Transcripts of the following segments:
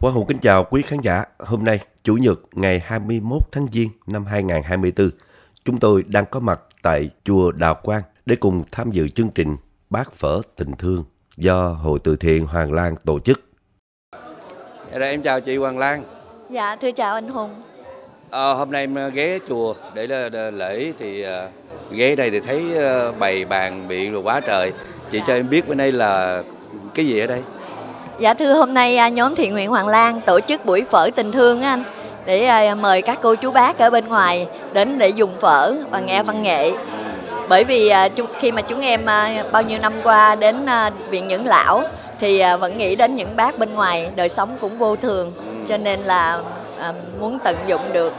Quang Hùng kính chào quý khán giả. Hôm nay, Chủ nhật ngày 21 tháng Giêng năm 2024, chúng tôi đang có mặt tại Chùa Đào Quang để cùng tham dự chương trình Bát Phở Tình Thương do Hội Từ Thiện Hoàng Lan tổ chức. Dạ, em chào chị Hoàng Lan. Dạ, thưa chào anh Hùng. À, hôm nay em ghé chùa để lễ thì uh, ghé đây thì thấy uh, bày bàn biện rồi quá trời. Chị dạ. cho em biết bên đây là cái gì ở đây? Dạ thưa hôm nay à, nhóm thiện nguyện Hoàng Lan tổ chức buổi phở tình thương anh để à, mời các cô chú bác ở bên ngoài đến để dùng phở và nghe văn nghệ. Bởi vì à, khi mà chúng em bao nhiêu năm qua đến viện dưỡng lão thì vẫn nghĩ đến những bác bên ngoài đời sống cũng vô thường cho nên là muốn tận dụng được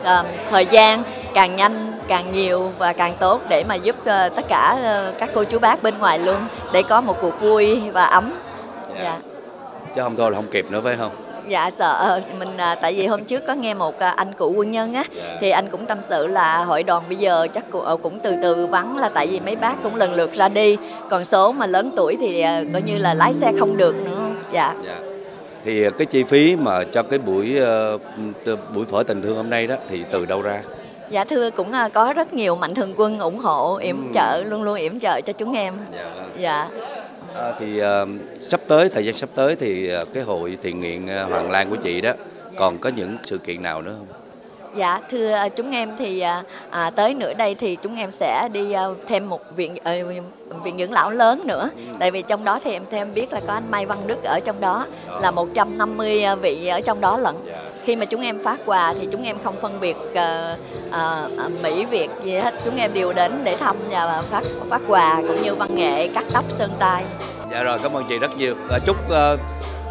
thời gian càng nhanh càng nhiều và càng tốt để mà giúp tất cả các cô chú bác bên ngoài luôn để có một cuộc vui và ấm. Dạ. Yeah. Chứ không thôi là không kịp nữa phải không dạ sợ mình à, tại vì hôm trước có nghe một à, anh cụ quân nhân á dạ. thì anh cũng tâm sự là hội đoàn bây giờ chắc cũng, ờ, cũng từ từ vắng là tại vì mấy bác cũng lần lượt ra đi còn số mà lớn tuổi thì à, coi như là lái xe không được nữa dạ, dạ. thì cái chi phí mà cho cái buổi uh, buổi phở tình thương hôm nay đó thì từ đâu ra Dạ thưa cũng có rất nhiều mạnh thường quân ủng hộ yểm ừ. trợ luôn luôn yểm trợ cho chúng em. Dạ. dạ. À, thì uh, sắp tới thời gian sắp tới thì uh, cái hội thiện nguyện uh, Hoàng Lan của chị đó còn có những sự kiện nào nữa không? Dạ thưa à, chúng em thì à, à tới nữa đây thì chúng em sẽ đi à, thêm một viện à, viện dưỡng lão lớn nữa. Tại vì trong đó thì em thêm biết là có anh Mai Văn Đức ở trong đó, là 150 vị ở trong đó lận. Khi mà chúng em phát quà thì chúng em không phân biệt à, à, Mỹ Việt gì hết, chúng em đều đến để thăm và phát phát quà cũng như văn nghệ cắt tóc sơn tai. Dạ rồi, cảm ơn chị rất nhiều. Và chúc uh,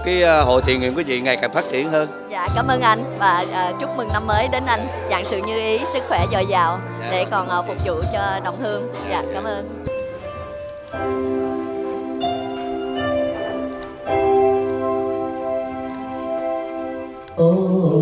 cái uh, hội thiện nguyện của chị ngày càng phát triển hơn. Dạ, cảm ơn anh và uh, chúc mừng năm mới đến anh, dặn sự như ý, sức khỏe dồi dào dạ. để còn uh, phục vụ cho đồng hương. Dạ, cảm ơn. Oh,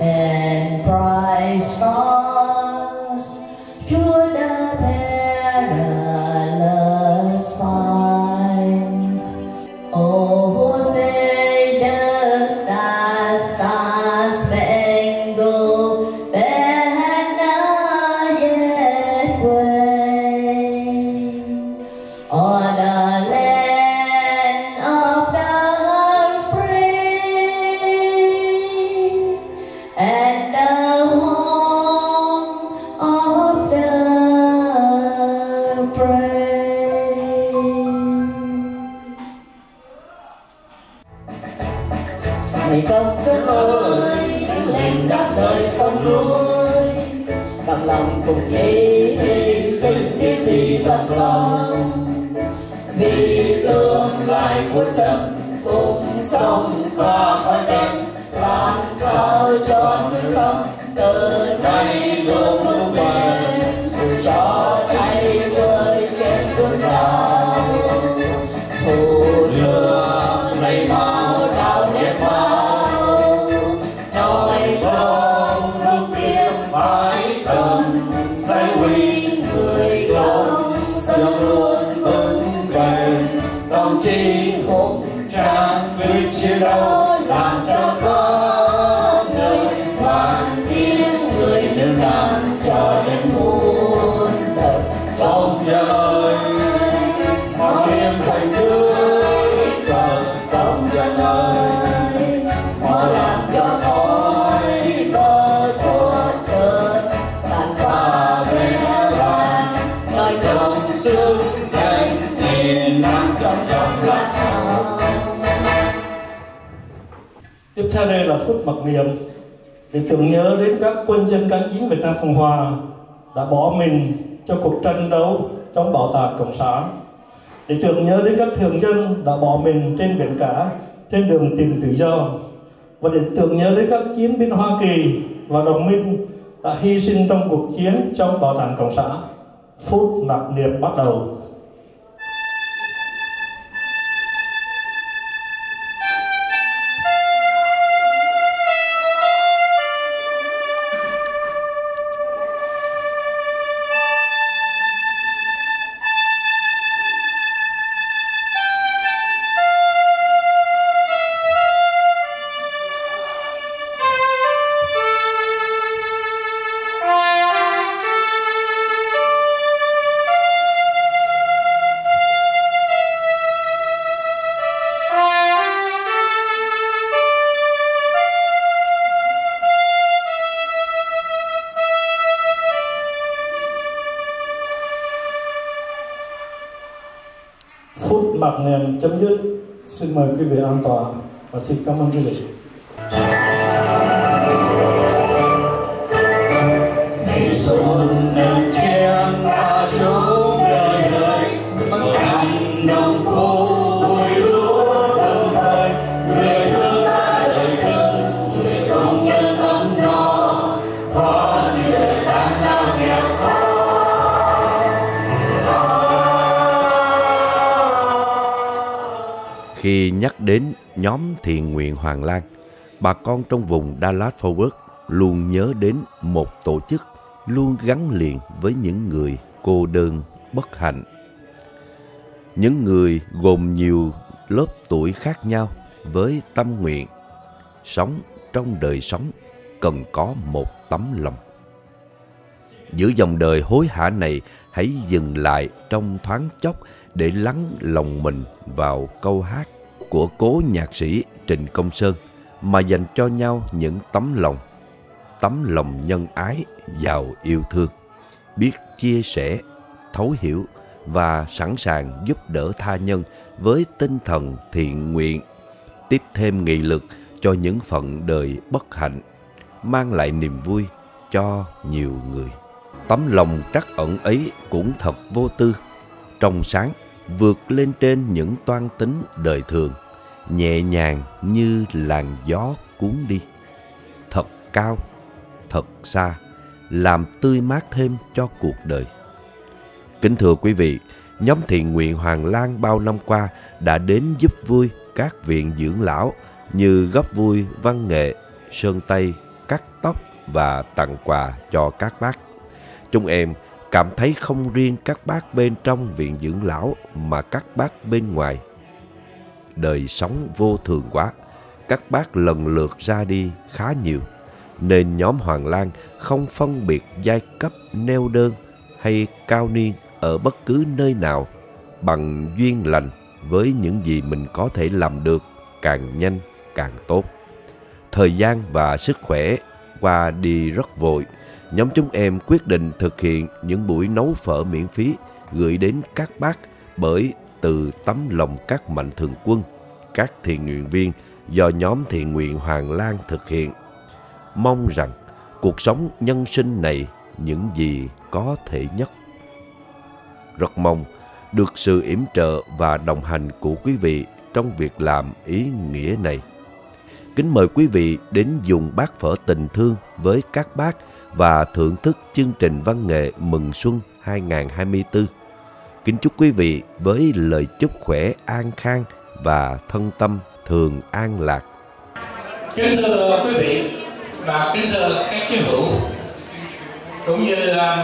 and prize farms to the perilous find. Oh, say the star spangled banner yet wave. Lòng cùng hy sinh tí gì thật sống. Vì tương lai của dân cùng sống và khói đen làm sao cho núi sông từ nay luôn vững bền. Dù cho tay vơi trên cơn gió theo đây là phút mặc niệm để tưởng nhớ đến các quân dân kháng chiến Việt Nam Cộng Hòa đã bỏ mình cho cuộc tranh đấu chống bảo tàng Cộng sản. Để tưởng nhớ đến các thường dân đã bỏ mình trên biển cả, trên đường tìm tự do và để tưởng nhớ đến các chiến binh Hoa Kỳ và đồng minh đã hy sinh trong cuộc chiến chống bảo tàng Cộng sản. phút mặc niệm bắt đầu phút mặc niệm chấm dứt. Xin mời quý vị an toàn và xin cảm ơn quý vị. Khi nhắc đến nhóm thiện nguyện Hoàng Lan, bà con trong vùng Dallas Fort Worth luôn nhớ đến một tổ chức luôn gắn liền với những người cô đơn, bất hạnh. Những người gồm nhiều lớp tuổi khác nhau với tâm nguyện sống trong đời sống cần có một tấm lòng. Giữa dòng đời hối hả này, hãy dừng lại trong thoáng chốc để lắng lòng mình vào câu hát của cố nhạc sĩ Trịnh Công Sơn mà dành cho nhau những tấm lòng, tấm lòng nhân ái, giàu yêu thương, biết chia sẻ, thấu hiểu và sẵn sàng giúp đỡ tha nhân với tinh thần thiện nguyện, tiếp thêm nghị lực cho những phận đời bất hạnh, mang lại niềm vui cho nhiều người. Tấm lòng trắc ẩn ấy cũng thật vô tư, trong sáng, vượt lên trên những toan tính đời thường, nhẹ nhàng như làn gió cuốn đi. Thật cao, thật xa, làm tươi mát thêm cho cuộc đời. Kính thưa quý vị, nhóm thiện nguyện Hoàng Lan bao năm qua đã đến giúp vui các viện dưỡng lão như góp vui văn nghệ, sơn tây, cắt tóc và tặng quà cho các bác. Chúng em cảm thấy không riêng các bác bên trong viện dưỡng lão mà các bác bên ngoài. Đời sống vô thường quá, các bác lần lượt ra đi khá nhiều, nên nhóm Hoàng Lan không phân biệt giai cấp neo đơn hay cao niên ở bất cứ nơi nào bằng duyên lành với những gì mình có thể làm được càng nhanh càng tốt. Thời gian và sức khỏe qua đi rất vội, nhóm chúng em quyết định thực hiện những buổi nấu phở miễn phí gửi đến các bác bởi từ tấm lòng các mạnh thường quân, các thiện nguyện viên do nhóm thiện nguyện Hoàng Lan thực hiện. Mong rằng cuộc sống nhân sinh này những gì có thể nhất. Rất mong được sự yểm trợ và đồng hành của quý vị trong việc làm ý nghĩa này. Kính mời quý vị đến dùng bát phở tình thương với các bác và thưởng thức chương trình văn nghệ Mừng Xuân 2024. Kính chúc quý vị với lời chúc khỏe an khang và thân tâm thường an lạc. Kính thưa quý vị và kính thưa các chiến hữu cũng như um,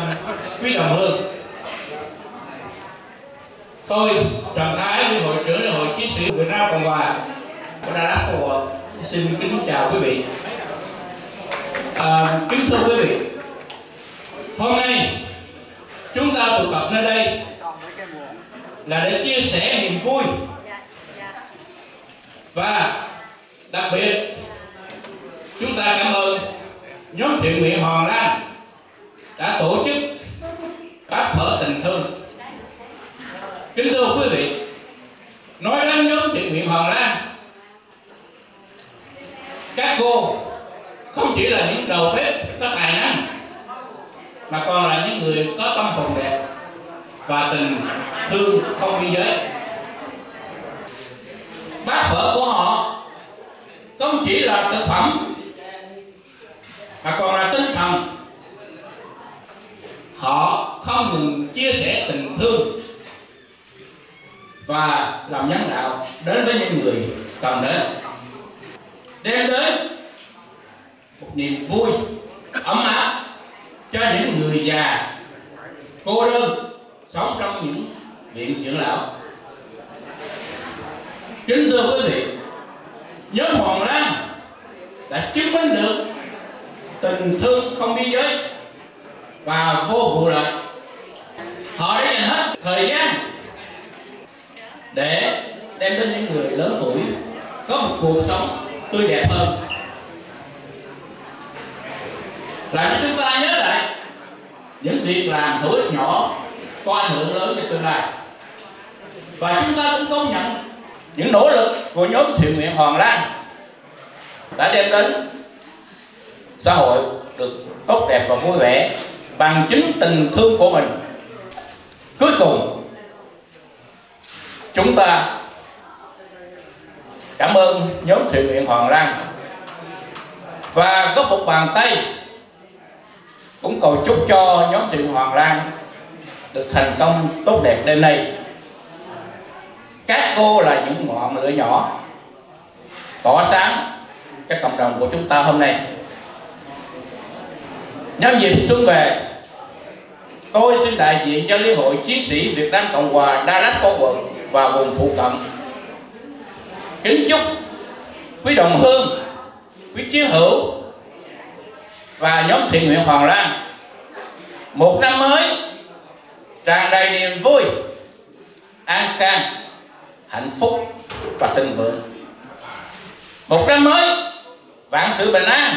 quý đồng hương tôi Trần Thái Liên hội trưởng Liên hội chiến sĩ Việt Nam Cộng hòa của Đà Lạt Phổ xin kính chào quý vị à, kính thưa quý vị hôm nay chúng ta tụ tập nơi đây là để chia sẻ niềm vui và đặc biệt chúng ta cảm ơn nhóm thiện nguyện Hoàng Lan đã tổ chức bát phở tình thương. Kính thưa quý vị nói đến nhóm thiện nguyện Hoàng Lan các cô không chỉ là những đầu bếp có tài năng, mà còn là những người có tâm hồn đẹp và tình thương không biên giới. Bát phở của họ không chỉ là thực phẩm, mà còn là tinh thần. Họ không ngừng chia sẻ tình thương và làm nhân đạo đến với những người cần đến. Đem đến niềm vui, ấm áp cho những người già, cô đơn sống trong những viện dưỡng lão. Kính thưa quý vị, nhóm hoàng lan đã chứng minh được tình thương không biên giới và vô vụ lợi. Họ đã dành hết thời gian để đem đến những người lớn tuổi có một cuộc sống tươi đẹp hơn làm cho chúng ta nhớ lại. Những việc làm hữu ích nhỏ có ảnh hưởng lớn cho tương lai. Và chúng ta cũng công nhận những nỗ lực của nhóm thiện nguyện Hoàng Lan đã đem đến xã hội được tốt đẹp và vui vẻ bằng chính tình thương của mình. Cuối cùng, chúng ta cảm ơn nhóm thiện nguyện Hoàng Lan và có một bàn tay cũng cầu chúc cho nhóm thiện Hoàng Lan được thành công tốt đẹp đêm nay. Các cô là những ngọn lửa nhỏ tỏ sáng cho cộng đồng của chúng ta hôm nay. Nhân dịp xuân về, tôi xin đại diện cho liên hội chiến sĩ Việt Nam Cộng hòa Đà Lạt Phó Quận và vùng phụ cận. Kính chúc quý đồng hương, quý chiến hữu và nhóm thiện nguyện Hoàng Lan. Một năm mới tràn đầy niềm vui an khang hạnh phúc và thịnh vượng. Một năm mới vạn sự bình an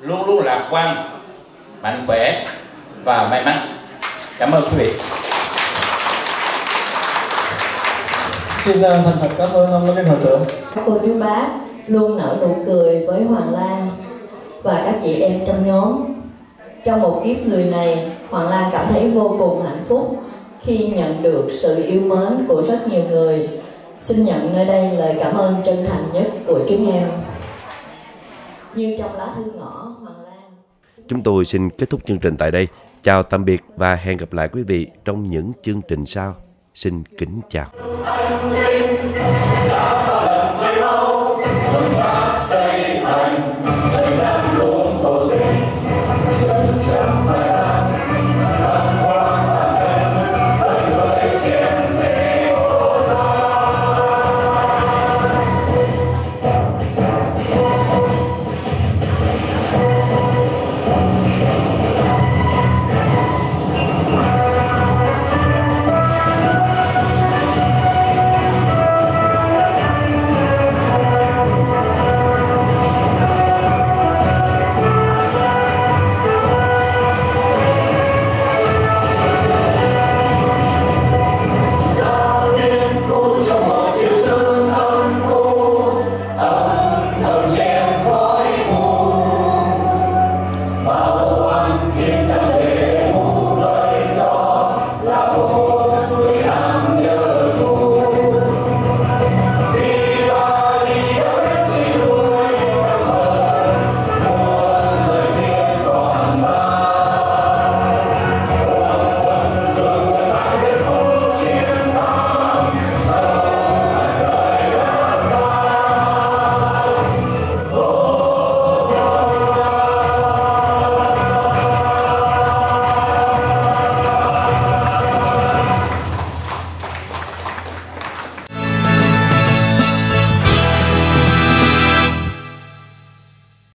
luôn luôn lạc quan mạnh khỏe và may mắn. Cảm ơn quý vị. Xin uh, thành thật cảm ơn ông Hội trưởng. Các cô chú bác. Luôn nở nụ cười với Hoàng Lan và các chị em trong nhóm. Trong một kiếp người này, Hoàng Lan cảm thấy vô cùng hạnh phúc khi nhận được sự yêu mến của rất nhiều người. Xin nhận nơi đây lời cảm ơn chân thành nhất của chúng em. Như trong lá thư ngõ Hoàng Lan. Chúng tôi xin kết thúc chương trình tại đây. Chào tạm biệt và hẹn gặp lại quý vị trong những chương trình sau. Xin kính chào. Anh